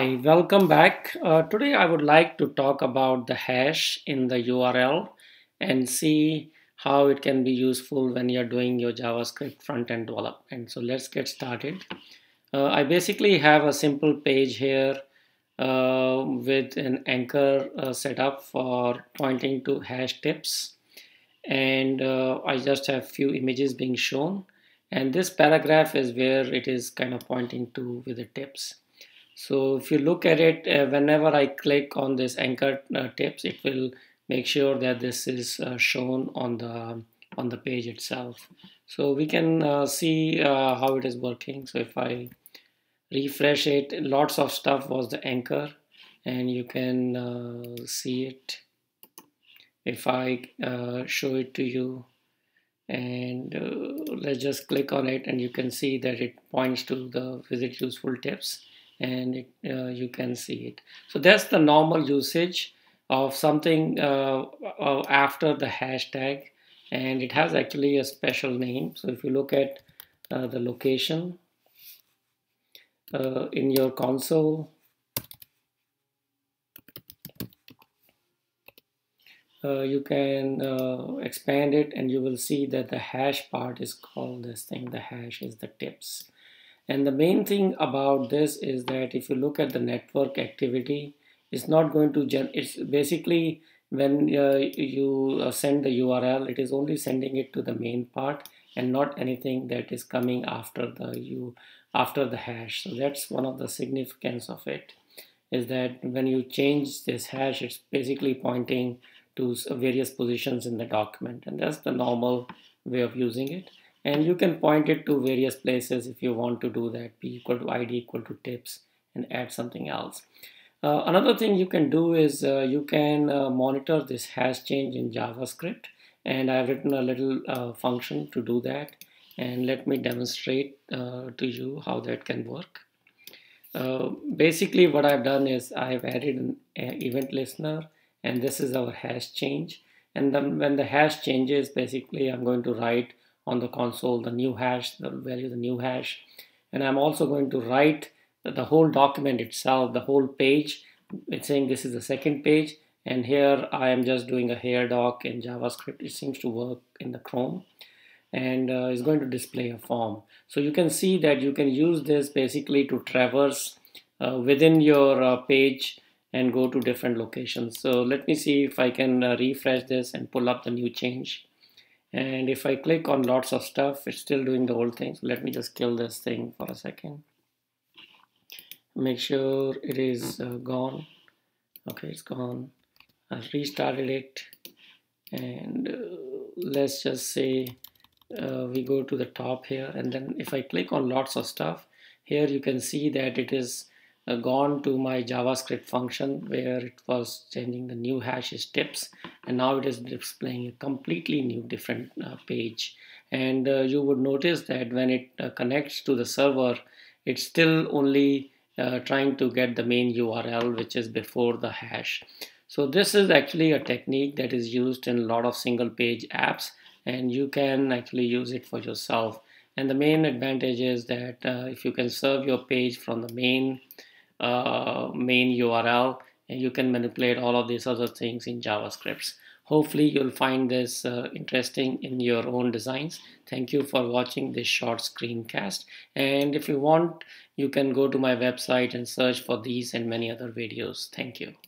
Hi, welcome back. Uh, today I would like to talk about the hash in the URL and see how it can be useful when you're doing your JavaScript front-end development. So let's get started. Uh, I basically have a simple page here uh, with an anchor uh, set up for pointing to hash tips and uh, I just have few images being shown and this paragraph is where it is kind of pointing to with the tips. So if you look at it, uh, whenever I click on this anchor uh, tips, it will make sure that this is uh, shown on the on the page itself. So we can uh, see uh, how it is working. So if I refresh it, lots of stuff was the anchor and you can uh, see it. If I show it to you and let's just click on it and you can see that it points to the visit useful tips and it, uh, you can see it. So that's the normal usage of something uh, uh, after the hashtag and it has actually a special name. So if you look at uh, the location uh, in your console, uh, you can expand it and you will see that the hash part is called this thing. The hash is the tips. And the main thing about this is that if you look at the network activity, it's not going to, gen it's basically when uh, you uh, send the URL, it is only sending it to the main part and not anything that is coming after the you after the hash. So that's one of the significance of it is that when you change this hash, it's basically pointing to various positions in the document and that's the normal way of using it and you can point it to various places if you want to do that p equal to id equal to tips and add something else. Uh, another thing you can do is uh, you can uh, monitor this hash change in javascript and i've written a little uh, function to do that. And let me demonstrate uh, to you how that can work. Uh, basically what i've done is i've added an event listener and this is our hash change. And then when the hash changes basically i'm going to write on the console the new hash, the value the new hash. And I'm also going to write the whole document itself, the whole page. It's saying this is the second page. And here I am just doing a heredoc in JavaScript. It seems to work in the Chrome and uh, going to display a form. So you can see that you can use this basically to traverse uh, within your uh, page and go to different locations. So let me see if I can uh, refresh this and pull up the new change and if I click on lots of stuff it's still doing the old thing. So let me just kill this thing for a second. Make sure it is uh, gone. Okay it's gone. I've restarted it. And uh, let's just say uh, we go to the top here. And then if I click on lots of stuff here you can see that it is gone to my JavaScript function where it was changing the new hashes tips and now it is displaying a completely new different uh, page. And uh, you would notice that when it uh, connects to the server it's still only uh, trying to get the main URL which is before the hash. So this is actually a technique that is used in a lot of single page apps and you can actually use it for yourself. And the main advantage is that uh, if you can serve your page from the main uh, main URL and you can manipulate all of these other things in JavaScripts. Hopefully you'll find this uh, interesting in your own designs. Thank you for watching this short screencast. And if you want, you can go to my website and search for these and many other videos. Thank you.